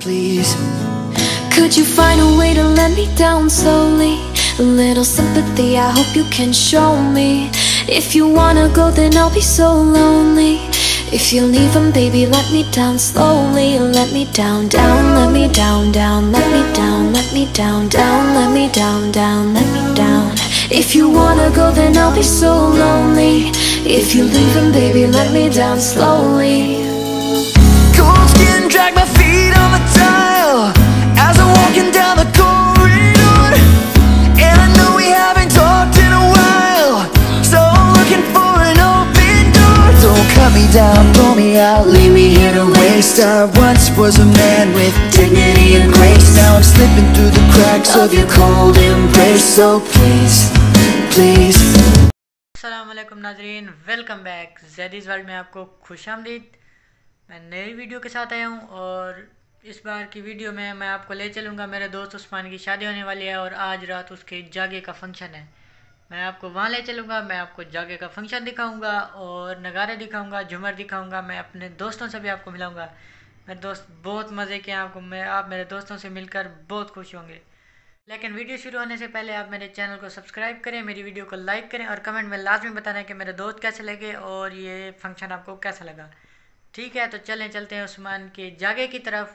Please, could you find a way to let me down slowly? A little sympathy, I hope you can show me. If you wanna go, then I'll be so lonely. If you leave leaving, baby, let me down slowly. Let me down, down, let me down, down, let me down, let me down, down, let me down, down, let me down. If you wanna go, then I'll be so lonely. If you leave leaving, baby, let me down slowly. Cold skin drag waste I once was a man with dignity and grace. Now I'm slipping through the cracks of your cold embrace. So please, please. السلام علیکم ناظرین welcome back زیدیز world میں آپ کو خوش آمدید میں نئی ویڈیو کے ساتھ آیا ہوں اور اس بار کی ویڈیو میں میں آپ کو لے چلوں گا میرے دوست عثمان کی شادی ہونے والی ہے اور آج رات اس کے جاگے کا فنکشن ہے میں آپ کو وہاں لے چلوں گا، میں آپ کو جاگے کا فنکشن دکھاؤں گا اور نگارے دکھاؤں گا جھمر دکھاؤں گا، میں اپنے دوستوں سے بھی آپ کو ملاؤں گا۔ میرے دوست بہت مزے کے ہیں آپ کو، میں، آپ میرے دوستوں سے مل کر بہت خوش ہوں گے۔ لیکن ویڈیو شروع ہونے سے پہلے آپ میرے چینل کو سبسکرائب کریں، میری ویڈیو کو لائک کریں اور کمنٹ میں لازمی بتانا کہ میرے دوست کیسے لگے اور یہ فنکشن آپ کو کیسا لگا۔ ٹھیک ہے، تو چلیں، چلتے ہیں عثمان کے جاگے کی طرف۔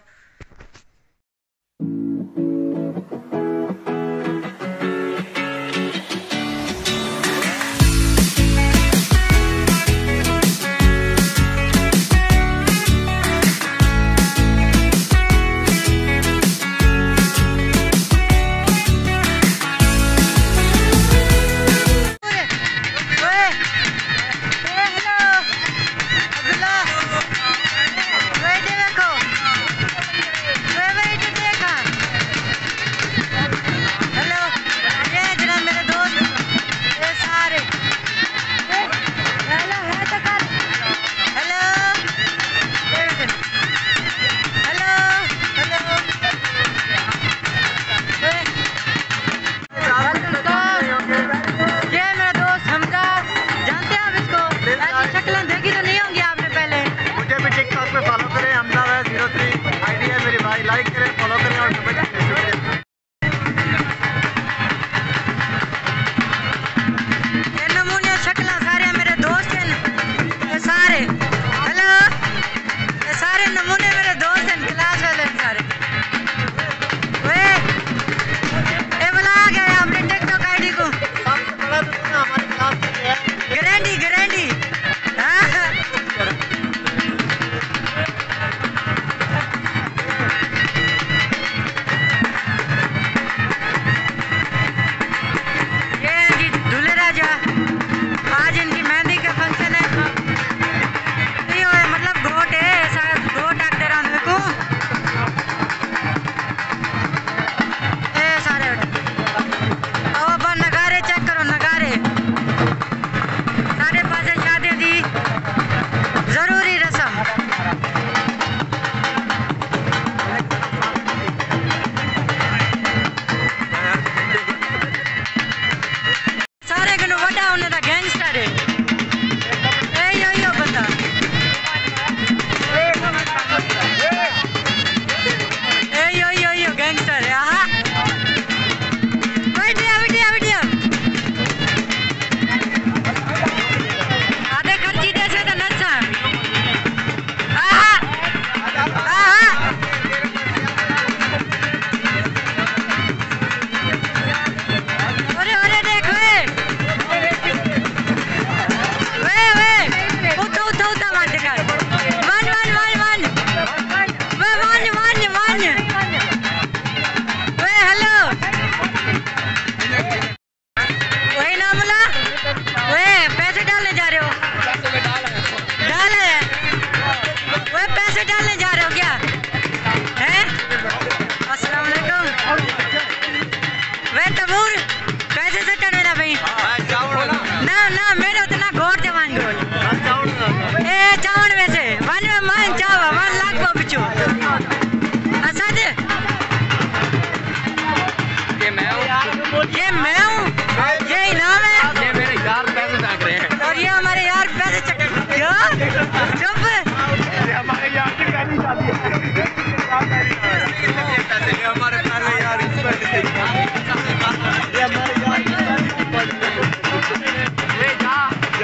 یہ میں ہوں؟ یہ انعام ہے؟ یہ میرے یار پیسے ڈاک رہے ہیں۔ اور یہ ہمارے یار پیسے کیا؟ جب ہمارے یار کی پہلی شادی ہے۔ ہمارے پہلے یار اس پیسے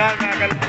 ہمارے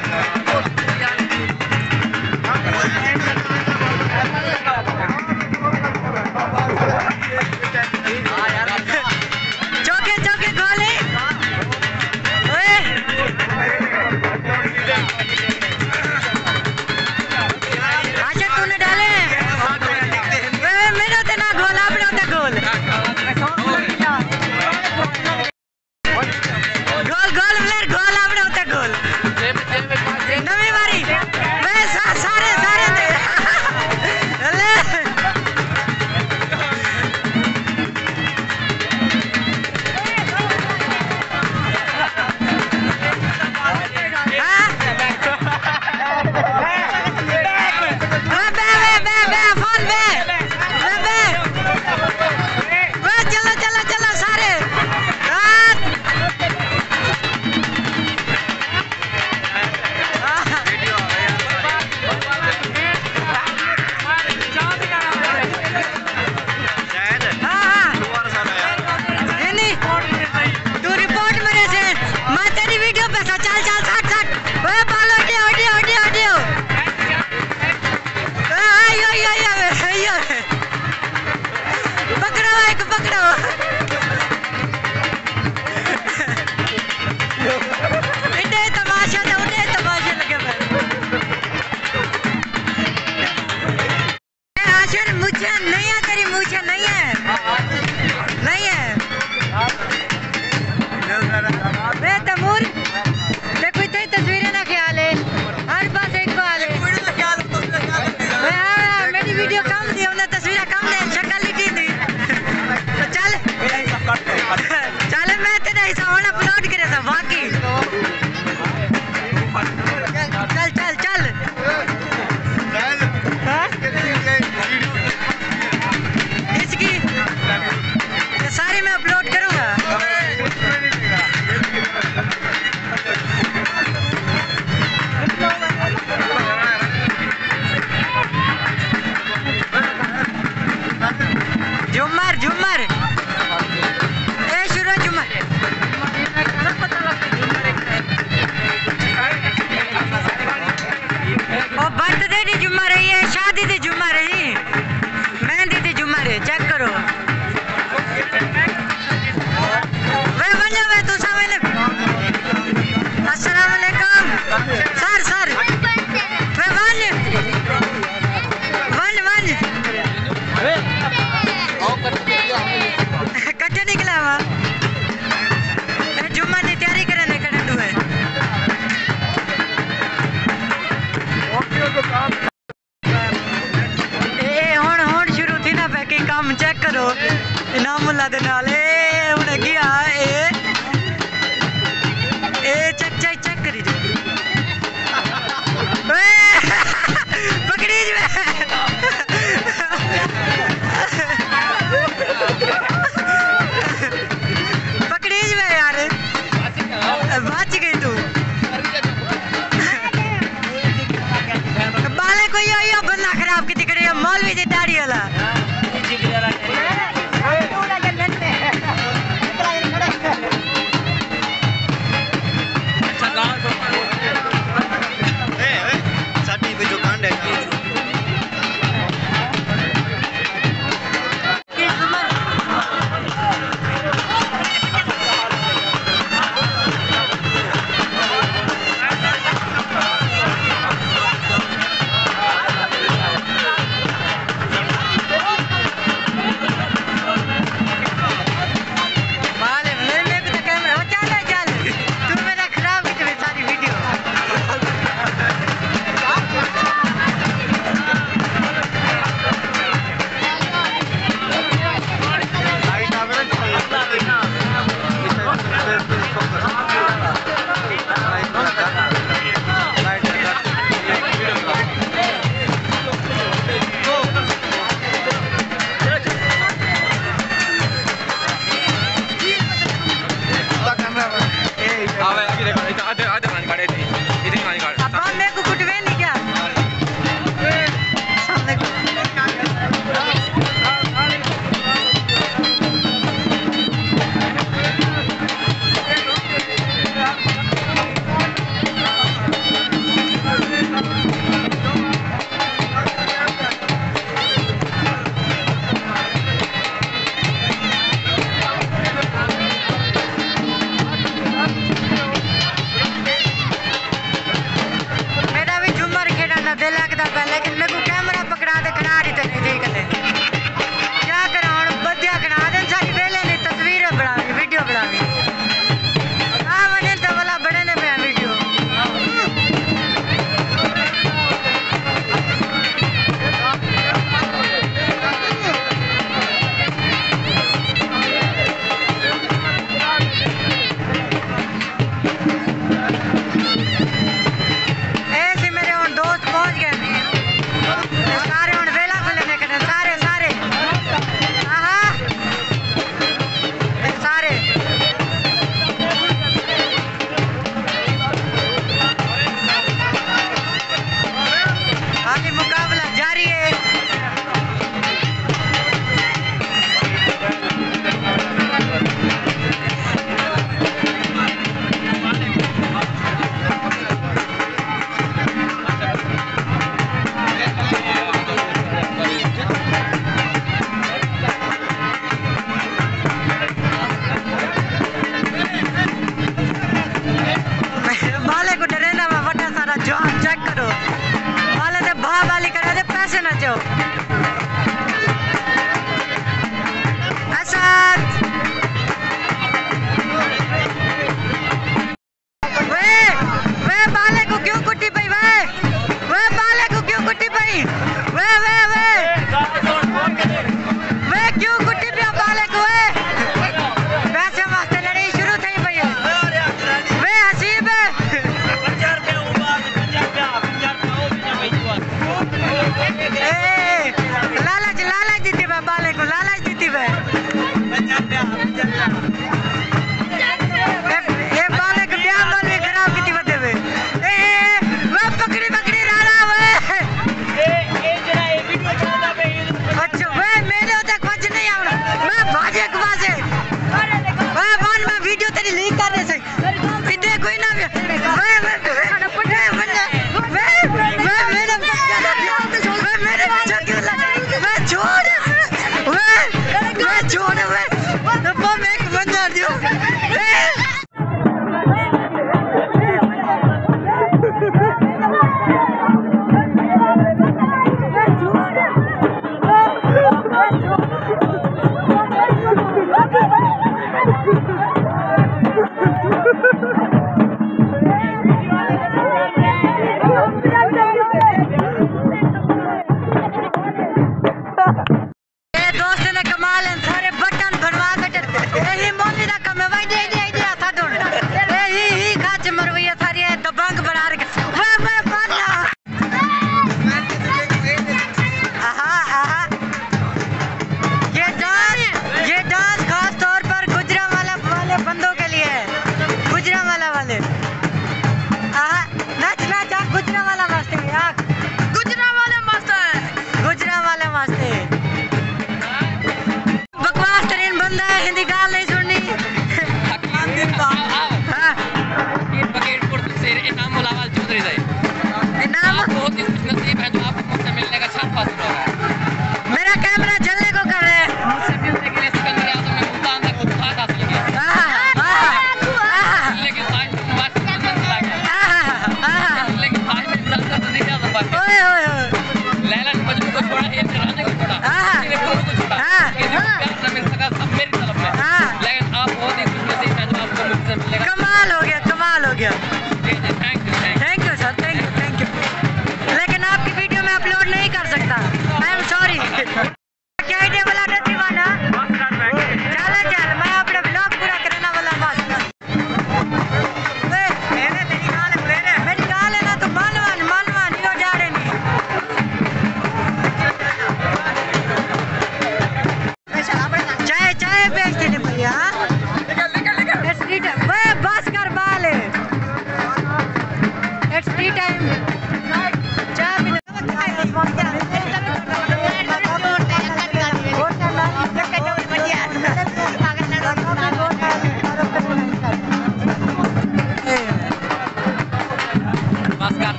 لالچ لالچ دیتی میں بالے کو لالچ دیتی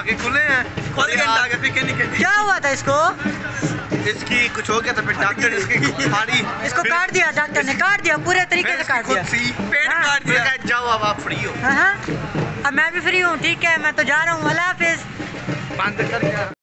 آگے کھلے ہیں۔ اور گھنٹہ آگے پھر نکل کیا ہوا تھا اس کو؟ اس کی کچھ ہو گیا تھا پھر ڈاکٹر اس کی اس کو کاٹ دیا ڈاکٹر نے کاٹ دیا پورے طریقے سے کاٹ دیا۔ پیٹ ہاں۔ کاٹ دیا۔ جاؤ اب آپ فری ہو۔ ہاں، ہاں۔ اب میں بھی فری ہوں ٹھیک ہے میں تو جا رہا ہوں۔ اللہ حافظ۔ بند کر